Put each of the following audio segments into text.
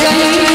Okay.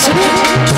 Listen.